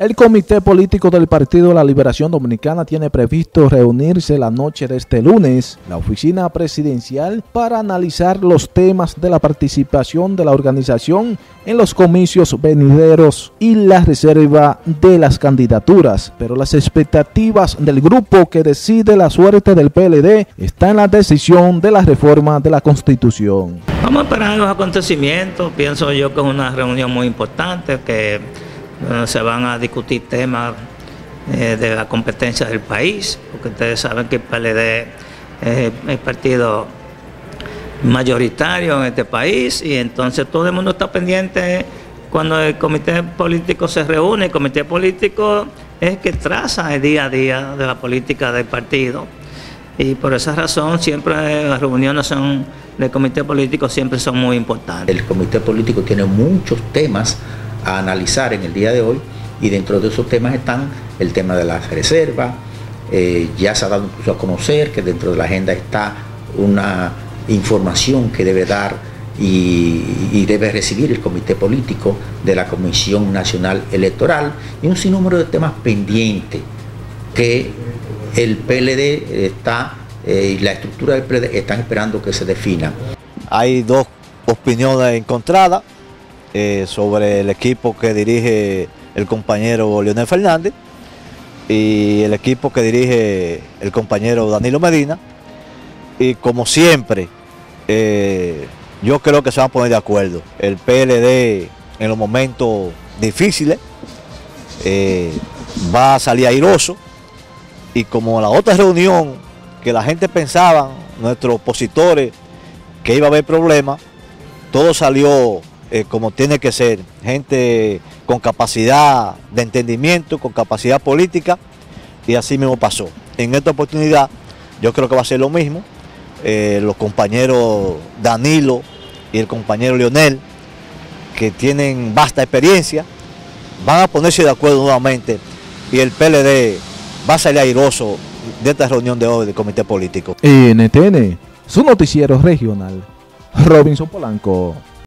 El Comité Político del Partido de la Liberación Dominicana tiene previsto reunirse la noche de este lunes la oficina presidencial para analizar los temas de la participación de la organización en los comicios venideros y la reserva de las candidaturas. Pero las expectativas del grupo que decide la suerte del PLD están en la decisión de la reforma de la Constitución. Vamos a esperar los acontecimientos. Pienso yo que es una reunión muy importante que se van a discutir temas eh, de la competencia del país, porque ustedes saben que el PLD es el partido mayoritario en este país y entonces todo el mundo está pendiente cuando el comité político se reúne, el comité político es que traza el día a día de la política del partido y por esa razón siempre las reuniones son del comité político siempre son muy importantes. El comité político tiene muchos temas a analizar en el día de hoy y dentro de esos temas están el tema de las reservas, eh, ya se ha dado incluso a conocer que dentro de la agenda está una información que debe dar y, debe recibir el comité político de la Comisión Nacional Electoral y un sinnúmero de temas pendientes que el PLD está eh, y la estructura del PLD están esperando que se defina. Hay dos opiniones encontradas. Eh, sobre el equipo que dirige el compañero Leonel Fernández y el equipo que dirige el compañero Danilo Medina. Y como siempre, eh, yo creo que se van a poner de acuerdo. El PLD en los momentos difíciles eh, va a salir airoso y como la otra reunión que la gente pensaba, nuestros opositores, que iba a haber problemas, todo salió eh, como tiene que ser, gente con capacidad de entendimiento, con capacidad política, y así mismo pasó. En esta oportunidad yo creo que va a ser lo mismo. Eh, los compañeros Danilo y el compañero Leonel, que tienen vasta experiencia, van a ponerse de acuerdo nuevamente y el PLD va a salir airoso de esta reunión de hoy del comité político. NTN, su noticiero regional, Robinson Polanco.